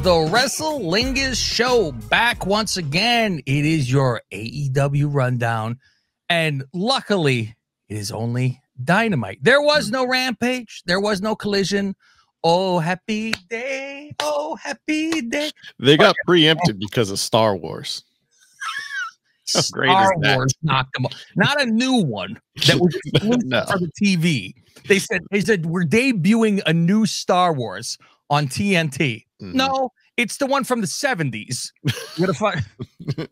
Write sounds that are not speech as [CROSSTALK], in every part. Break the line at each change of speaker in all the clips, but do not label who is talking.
Is the Wrestlingus Show back once again. It is your AEW rundown. And luckily, it is only dynamite. There was no rampage, there was no collision. Oh, happy day. Oh, happy day.
They got preempted because of Star Wars. [LAUGHS] How great
Star? Wars knocked them off. Not a new one that was [LAUGHS] exclusive
No.
for the TV. They said they said we're debuting a new Star Wars on TNT.
Mhm.
No, it's the one from the 70s. What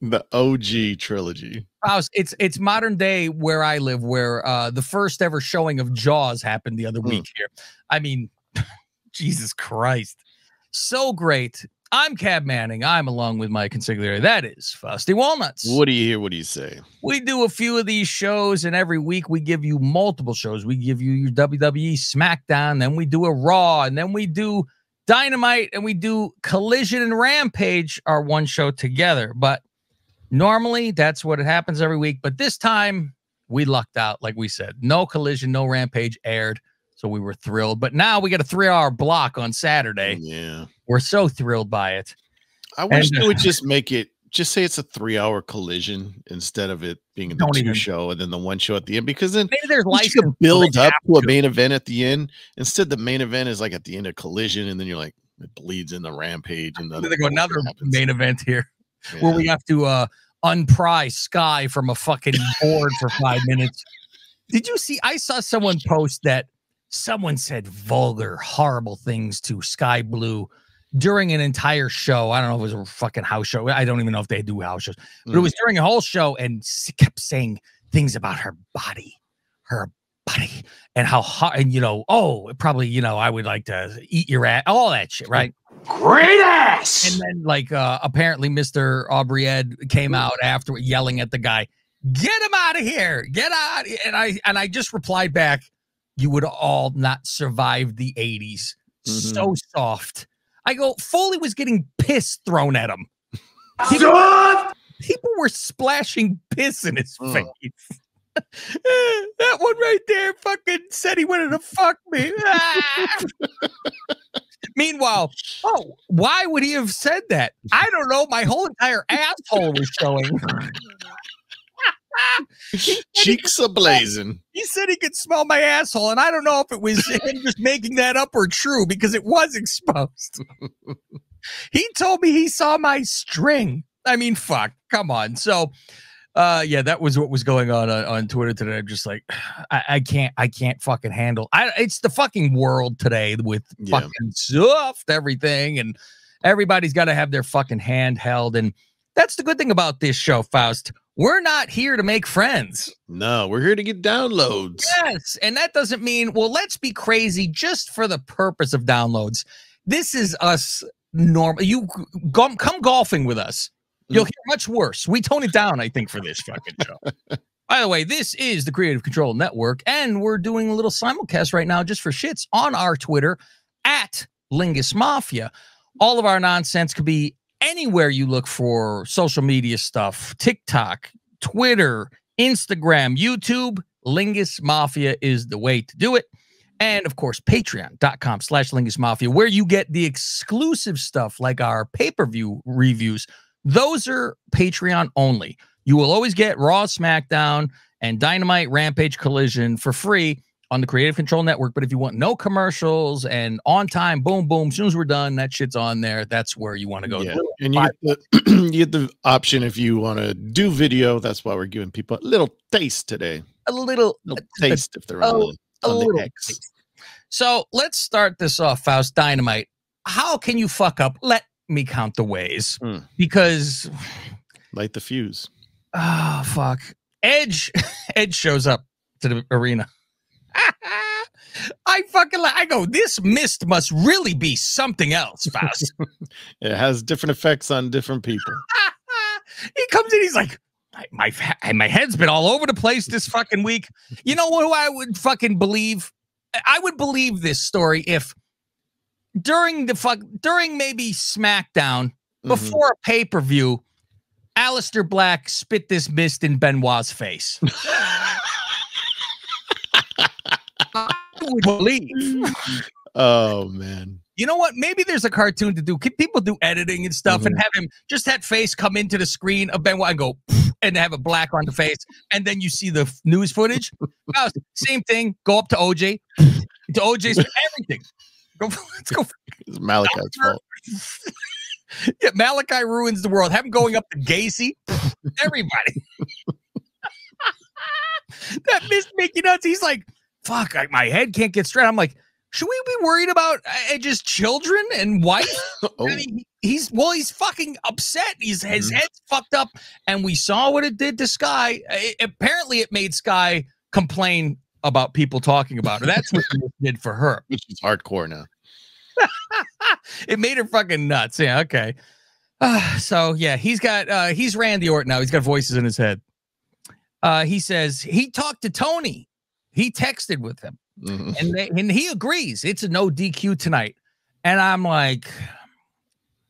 the [LAUGHS]
OG trilogy.
House. It's it's modern day where I live, where uh the first ever showing of Jaws happened the other
Hmm.
week here. I mean, [LAUGHS] Jesus Christ. So great. I'm Cab Manning. I'm along with my consigliere. That is Frosty Walnuts.
What do you hear? What do you say?
We do a few of these shows, and every week we give you multiple shows. We give you your WWE SmackDown, then we do a Raw, and then we do Dynamite, and we do Collision and Rampage, our one show together. But normally that's what it happens every week. But this time we lucked out, like we said. No Collision, no Rampage aired. So we were thrilled. But now we got a three hour block on Saturday.
Yeah.
We're so thrilled by it.
I wish
And,
they
uh,
would just make it just say it's a three hour collision instead of it being the two
even-
show and then the one show at the end because then
Maybe there's license.
should build up to a main event at the end. Instead, the main event is like at the end of collision, and then you're like it bleeds in the rampage and then
They go another main event here.
Yeah.
where we have to uh unpry Skye from a fucking board for five minutes. Did you see? I saw someone post that someone said vulgar, horrible things to Sky Blue during an entire show. I don't know if it was a fucking house show. I don't even know if they do house shows, but it
Mm.
was during a whole show and s- kept saying things about her body, her body, and how hot, and you know, oh, probably, you know, I would like to eat your ass, all that shit, right?
Great ass.
And then, like, uh, apparently, Mr. Aubrey Ed came out after yelling at the guy, "Get him out of here! Get out!" And I and I just replied back, "You would all not survive the '80s. So soft." I go, Foley was getting piss thrown at him. [LAUGHS]
Son!
People were splashing piss in his
Ugh.
face. [LAUGHS] that one right there fucking said he wanted to fuck me. [LAUGHS] Meanwhile, oh, why would he have said that? I don't know. My whole entire asshole was showing. [LAUGHS]
cheeks a blazing.
He said he could smell my asshole, and I don't know if it was him just making that up or true because it was exposed. [LAUGHS] he told me he saw my string. I mean, fuck, come on. So, uh, yeah, that was what was going on on, on Twitter today. I'm just like, [SIGHS] I, I can't, I can't fucking handle. I, it's the fucking world today with
Yeah.
fucking soft everything, and everybody's got to have their fucking hand held. And that's the good thing about this show, Faust. We're not here to make friends.
No, we're here to get downloads.
Yes, and that doesn't mean well. Let's be crazy just for the purpose of downloads. This is us normal. You go, come golfing with us. You'll mm. hear much worse. We tone it down, I think, for this fucking show. [LAUGHS] By the way, this is the Creative Control Network, and we're doing a little simulcast right now just for shits on our Twitter at Lingus Mafia. All of our nonsense could be anywhere you look for social media stuff TikTok, Twitter, Instagram, YouTube. Lingus Mafia is the way to do it. And of course, patreon.com slash Lingus Mafia, where you get the exclusive stuff like our pay per view reviews. Those are Patreon only. You will always get Raw, SmackDown, and Dynamite, Rampage, Collision for free on the Creative Control Network. But if you want no commercials and on time, boom, boom, as soon as we're done, that shit's on there. That's where you want to go.
Yeah. And you get, the, [CLEARS THROAT] you get the option if you want to do video. That's why we're giving people a little taste today.
A little,
little taste if they're on,
oh,
the,
a
on the X.
taste. So let's start this off, Faust Dynamite. How can you fuck up? Let me count the ways
Hmm.
because
Light the fuse.
oh fuck. Edge [LAUGHS] Edge shows up to the arena. I fucking li- I go, this mist must really be something else, Faust. [LAUGHS]
It has different effects on different people. [LAUGHS]
he comes in, he's like, my, my my head's been all over the place this fucking week. You know? Who I would fucking believe? I would believe this story if during the fuck during maybe SmackDown
Mhm.
before a pay per view, Aleister Black spit this mist in Benoit's face. [LAUGHS] I would believe. [LAUGHS]
Oh man.
you know what? Maybe there's a cartoon to do. Can people do editing and stuff and
Mhm.
have him just that face come into the screen of Benoit and go and have it black on the face, and then you see the news footage. Now, same thing. Go up to OJ, [LAUGHS] to OJ's everything. Go, [LAUGHS] let's go.
It's Malakai's fault.
Yeah, Malachi ruins the world. Have him going up to Gacy. Everybody. that missed Mickey nuts. He's like, fuck, I, my head can't get straight. I'm like, should we be worried about uh, just children and wife? [LAUGHS]
Oh,
And he- he's well, he's fucking upset. He's his
Mhm.
head's fucked up, and we saw what it did to Skye. Uh, apparently, it made Skye complain about people talking about her. That's what [LAUGHS] it did for her.
which is hardcore now. [LAUGHS]
it made her fucking nuts. Yeah, okay. Uh, so yeah, he's got uh he's Randy Orton now. He's got voices in his head. Uh he says he talked to Tony. He texted with him
Mhm.
and they, and he agrees it's a no DQ tonight. And I'm like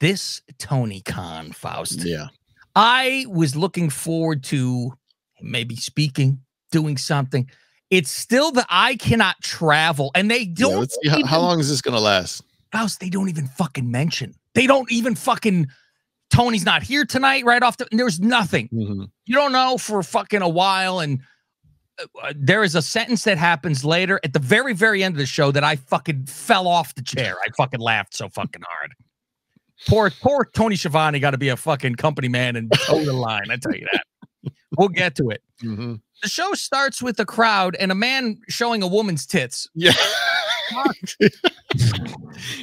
this Tony Khan Faust.
Yeah.
I was looking forward to maybe speaking, doing something. It's still that I cannot travel and they don't
let's see how, long is this gonna last?
Faust, they don't even fucking mention. They don't even fucking. Tony's not here tonight. Right off the. There's nothing.
Mhm.
You don't know for fucking a while, and there is a sentence that happens later at the very, very end of the show that I fucking fell off the chair. I fucking laughed so fucking hard. Poor, poor Tony Schiavone got to be a fucking company man and toe the line. I tell you that. We'll get to it.
Mhm.
The show starts with a crowd and a man showing a woman's tits.
Yeah. [LAUGHS]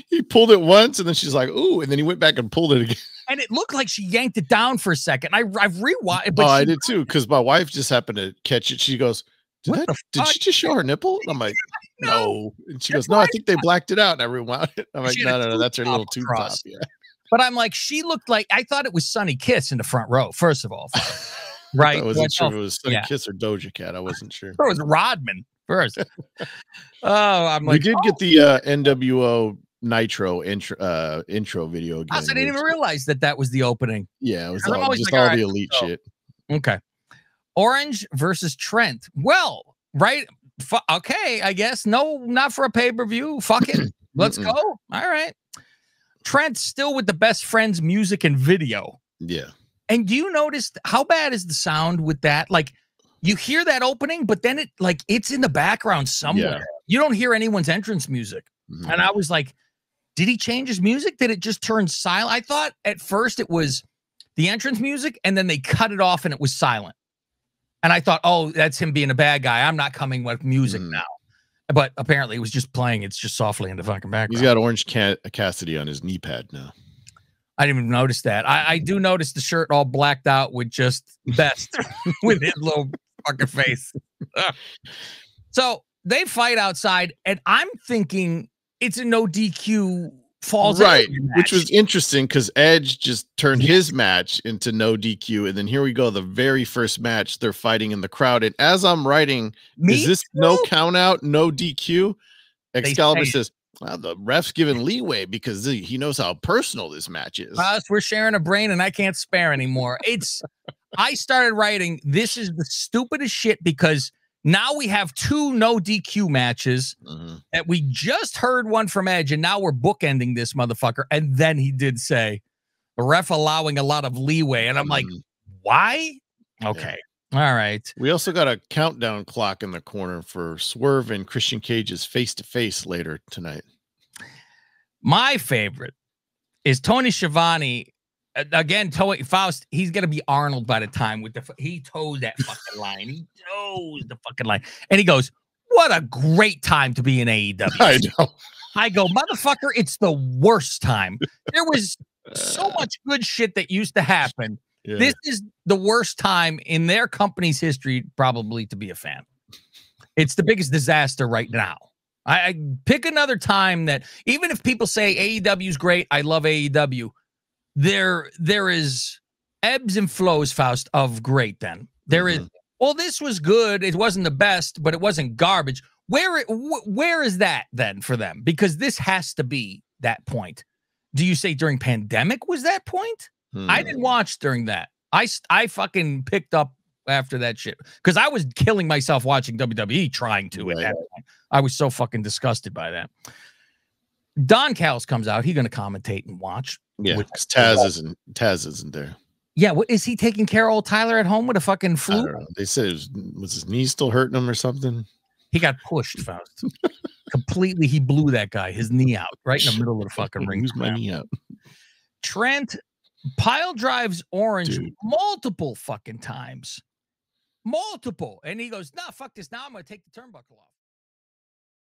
he pulled it once and then she's like, ooh, and then he went back and pulled it again.
And it looked like she yanked it down for a second. I, I've rewatched.
oh, I did too, because my wife just happened to catch it. She goes, Did, that, did she just show her nipple? And I'm like, [LAUGHS]
No.
And she goes, No, I think they blacked it out. And I rewound it. I'm [LAUGHS] like, no, no, no, that's her little tube top. Yeah.
But I'm like, she looked like I thought it was Sunny Kiss in the front row. First of all, right? [LAUGHS]
I wasn't sure if it was Sunny
yeah.
Kiss or Doja Cat. I wasn't sure.
it was Rodman first. oh, I'm like, we
did
oh,
get the uh, NWO Nitro intro uh, intro video again.
I didn't even realize that that was the opening.
Yeah, it was all, just
like,
all
all
the elite
so-
shit.
Okay, Orange versus Trent. Well, right? Fu- okay, I guess no, not for a pay per view. Fuck it, [CLEARS THROAT] let's go. All right. Trent still with the best friends music and video.
Yeah.
And do you notice how bad is the sound with that? Like you hear that opening, but then it like it's in the background somewhere. You don't hear anyone's entrance music.
Mhm.
And I was like, did he change his music? Did it just turn silent? I thought at first it was the entrance music and then they cut it off and it was silent. And I thought, oh, that's him being a bad guy. I'm not coming with music
Mhm.
now. But apparently it was just playing. It's just softly in the fucking background.
He's got Orange Ca- Cassidy on his knee pad now.
I didn't even notice that. I, I do notice the shirt all blacked out with just best [LAUGHS] with his little fucking face. [LAUGHS] So they fight outside, and I'm thinking it's a no DQ falls
right, which was interesting because Edge just turned his match into no DQ, and then here we go, the very first match they're fighting in the crowd. And as I'm writing,
Me
is this no count out, no DQ? Excalibur
say
says, the ref's giving leeway because he he knows how personal this match is.
Us, we're sharing a brain, and I can't spare anymore. It's I started writing. This is the stupidest shit because now we have two no DQ matches.
Mhm.
that we just heard one from Edge, and now we're bookending this motherfucker. And then he did say the ref allowing a lot of leeway. And I'm like,
Mhm.
why? Okay. All right.
we also got a countdown clock in the corner for Swerve and Christian Cage's face to face later tonight.
My favorite is Tony Schiavone. Again, Tony Faust, he's gonna be Arnold by the time with the he toes that fucking line. He toes the fucking line. And he goes, What a great time to be in AEW. [LAUGHS]
I know.
I go, motherfucker, it's the worst time. There was so [LAUGHS] much good shit that used to happen.
Yeah.
This is the worst time in their company's history, probably to be a fan. It's the biggest disaster right now. I, I pick another time that even if people say AEW is great, I love AEW. There, there is ebbs and flows, Faust, of great. Then there is.
Mhm.
Well, this was good. It wasn't the best, but it wasn't garbage. Where, it- wh- where is that then for them? Because this has to be that point. Do you say during pandemic was that point? I
Hmm.
didn't watch during that. I I fucking picked up after that shit because I was killing myself watching WWE trying to at
Right.
that point. I was so fucking disgusted by that. Don Callis comes out. He's going to commentate and watch.
Yeah, 'cause Taz isn't Taz isn't there.
Yeah, what is he taking care of old Tyler at home with a fucking
I
flu?
don't know. They said it was was his knee still hurting him or something.
He got pushed, Faust. Completely, he blew that guy, his knee out right in the middle of the fucking [LAUGHS] ring.
My knee up.
Trent pile drives Orange
Dude.
multiple fucking times. Multiple. And he goes, nah, fuck this. Now I'm going to take the turnbuckle off.